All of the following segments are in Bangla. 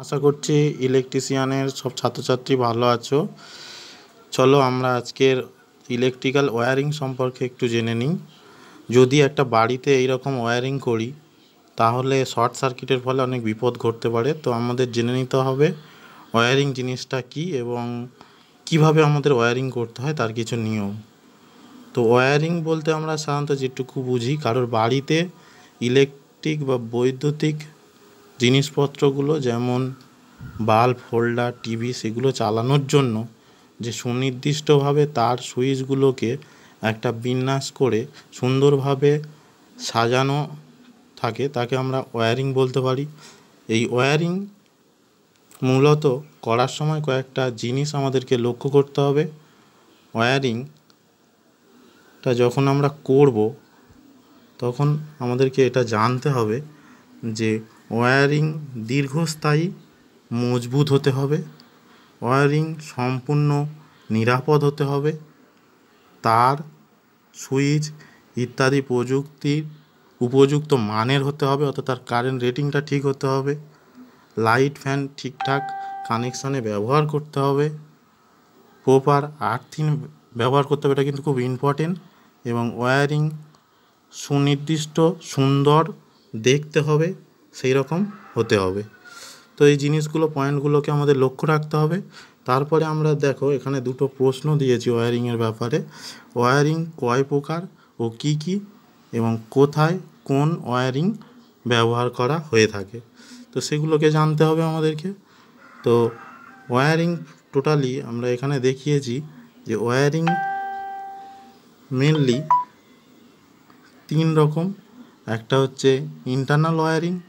আশা করছি ইলেকট্রিশিয়ানের সব ছাত্রছাত্রী ভালো আছো। চলো আমরা আজকের ইলেকট্রিক্যাল ওয়্যারিং সম্পর্কে একটু জেনে নিই। যদি একটা বাড়িতে এইরকম ওয়্যারিং করি, তাহলে শর্ট সার্কিটের ফলে অনেক বিপদ ঘটতে পারে। তো আমাদের জেনে নিতে হবে ওয়্যারিং জিনিসটা কী এবং কীভাবে আমাদের ওয়্যারিং করতে হয় তার কিছু নিয়ম। তো ওয়্যারিং বলতে আমরা সাধারণত যেটুকু বুঝি, কারোর বাড়িতে ইলেকট্রিক বা বৈদ্যুতিক জিনিসপত্রগুলো যেমন বাল্ব হোল্ডার টিভি সেগুলো চালানোর জন্য যে সুনির্দিষ্টভাবে তার সুইচগুলোকে একটা বিন্যাস করে সুন্দরভাবে সাজানো থাকে, তাকে আমরা ওয়্যারিং বলতে পারি। এই ওয়্যারিং মূলত করার সময় কয়েকটা জিনিস আমাদেরকে লক্ষ্য করতে হবে। ওয়্যারিংটা যখন আমরা করব, তখন আমাদেরকে এটা জানতে হবে যে ওয়্যারিং দীর্ঘস্থায়ী, মজবুত হতে হবে। ওয়্যারিং সম্পূর্ণ নিরাপদ হতে হবে। তার, সুইচ ইত্যাদি প্রযুক্তির উপযুক্ত মানের হতে হবে, অর্থাৎ তার কারেন্ট রেটিংটা ঠিক হতে হবে। লাইট ফ্যান ঠিকঠাক কানেকশানে ব্যবহার করতে হবে। প্রপার আর্থিং ব্যবহার করতে হবে, এটা কিন্তু খুব ইম্পর্টেন্ট এবং ওয়্যারিং সুনির্দিষ্ট, সুন্দর দেখতে হবে। সেই রকম হতে হবে। তো এই জিনিসগুলো, পয়েন্টগুলোকে আমাদের লক্ষ্য রাখতে হবে। তারপরে আমরা দেখো, এখানে দুটো প্রশ্ন দিয়েছি ওয়্যারিংয়ের ব্যাপারে। ওয়্যারিং কয় প্রকার ও কী কী? এবং কোথায় কোন ওয়্যারিং ব্যবহার করা হয়ে থাকে? তো সেগুলোকে জানতে হবে আমাদেরকে। তো ওয়্যারিং টোটালি আমরা এখানে দেখিয়েছি যে ওয়্যারিং মেনলি তিন রকম। একটা হচ্ছে internal wiring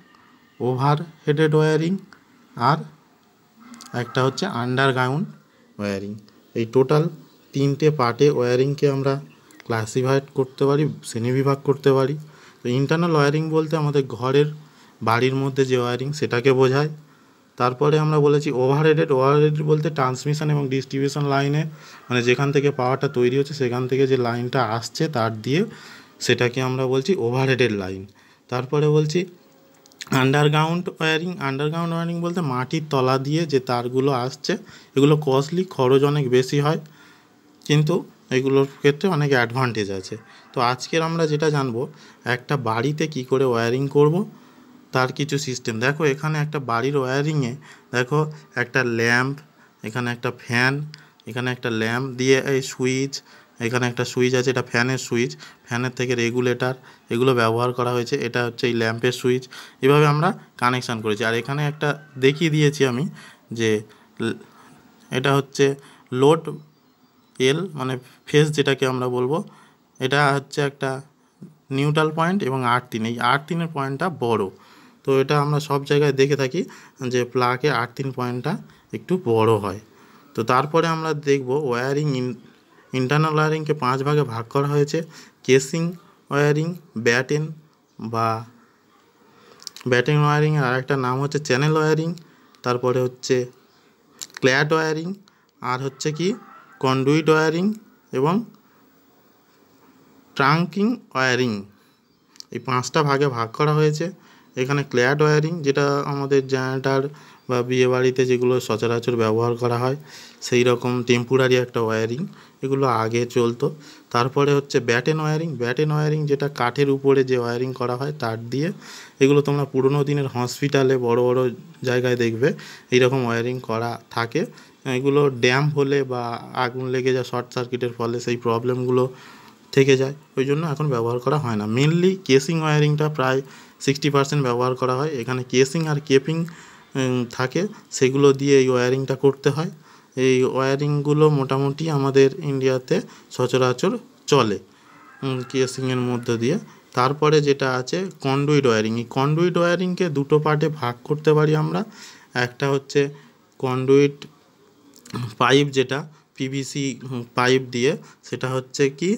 over headed wiring আর একটা হচ্ছে আন্ডারগ্রাউন্ড ওয়ারিং এই টোটাল তিনটে পার্টে ওয়ারিংকে আমরা ক্লাসিফাইড করতে পারি, শ্রেণীবিভাগ করতে পারি। তো ইন্টারনাল ওয়ারিং বলতে আমাদের ঘরের বাড়ির মধ্যে যে ওয়ারিং সেটাকে বোঝায়। তারপরে আমরা বলেছি ওভারহেডেড ওভারহেডেড বলতে ট্রান্সমিশন এবং ডিস্ট্রিবিউশন লাইনে মানে যেখান থেকে পাওয়ারটা তৈরি হচ্ছে সেখান থেকে যে লাইনটা আসছে তার দিয়ে সেটাকে আমরা বলছি ওভারহেডেড লাইন। তারপরে বলছি আন্ডারগ্রাউন্ড ওয়্যারিং আন্ডারগ্রাউন্ড ওয়্যারিং বলতে মাটির তলা দিয়ে যে তারগুলো আসছে, এগুলো কস্টলি খরচ অনেক বেশি হয়, কিন্তু এগুলোর ক্ষেত্রে অনেক অ্যাডভান্টেজ আছে। তো আজকের আমরা যেটা জানব, একটা বাড়িতে কি করে ওয়্যারিং করব, তার কিছু সিস্টেম দেখো, এখানে একটা বাড়ির ওয়্যারিংয়ে দেখো, একটা ল্যাম্প এখানে একটা ফ্যান এখানে একটা ল্যাম্প দিয়ে এই সুইচ এখানে একটা সুইচ আছে, এটা ফ্যানের সুইচ। ফ্যানের থেকে রেগুলেটর, এগুলো ব্যবহার করা হয়েছে। এটা হচ্ছে এই ল্যাম্পের সুইচ। এভাবে আমরা কানেকশান করেছি। আর এখানে একটা দেখিয়ে দিয়েছি আমি যে এটা হচ্ছে লোড এল মানে ফেস যেটাকে আমরা বলব। এটা হচ্ছে একটা নিউট্রাল পয়েন্ট এবং আট তিন এই আট তিনের পয়েন্টটা বড়। তো এটা আমরা সব জায়গায় দেখে থাকি যে প্লাকে আট তিন পয়েন্টটা একটু বড় হয়। তো তারপরে আমরা দেখব ওয়্যারিং ইন ইন্টারনাল ওয়ারিংকে পাঁচ ভাগে ভাগ করা হয়েছে। কেসিং ওয়ারিং ব্যাটেন বা ব্যাটেন ওয়্যারিংয়ের আরেকটা নাম হচ্ছে চ্যানেল ওয়ারিং তারপরে হচ্ছে ক্ল্যাট ওয়ারিং আর হচ্ছে কি কন্ডুইট ওয়ারিং এবং ট্রাঙ্কিং ওয়ারিং এই পাঁচটা ভাগে ভাগ করা হয়েছে। এখানে ক্ল্যাট ওয়ারিং যেটা আমাদের জেনারেটার বা বিয়েবাড়িতে যেগুলো সচরাচর ব্যবহার করা হয়, সেই রকম টেম্পোরারি একটা ওয়্যারিং এগুলো আগে চলতো। তারপরে হচ্ছে ব্যাটেন ওয়্যারিং ব্যাটেন ওয়্যারিং যেটা কাঠের উপরে যে ওয়্যারিং করা হয় তার দিয়ে, এগুলো তোমরা পুরোনো দিনের হসপিটালে বড় বড় জায়গায় দেখবে, এইরকম ওয়্যারিং করা থাকে। এগুলো ড্যাম হলে বা আগুন লেগে যায় শর্ট সার্কিটের ফলে সেই প্রবলেমগুলো থেকে যায়, ওই জন্য এখন ব্যবহার করা হয় না। মেনলি কেসিং ওয়্যারিংটা প্রায় সিক্সটি পার্সেন্ট ব্যবহার করা হয়। এখানে কেসিং আর কেপিং থাকে, সেগুলো দিয়ে এই ওয়্যারিংটা করতে হয়। এই ওয়্যারিংগুলো মোটামুটি আমাদের ইন্ডিয়াতে সচরাচর চলে কেসিংয়ের মধ্য দিয়ে। তারপরে যেটা আছে কন্ডুইড ওয়্যারিং এই কন্ডুইট ওয়্যারিংকে দুটো পার্টে ভাগ করতে পারি আমরা। একটা হচ্ছে কন্ডুইট পাইপ যেটা পিভিসি পাইপ দিয়ে। সেটা হচ্ছে কি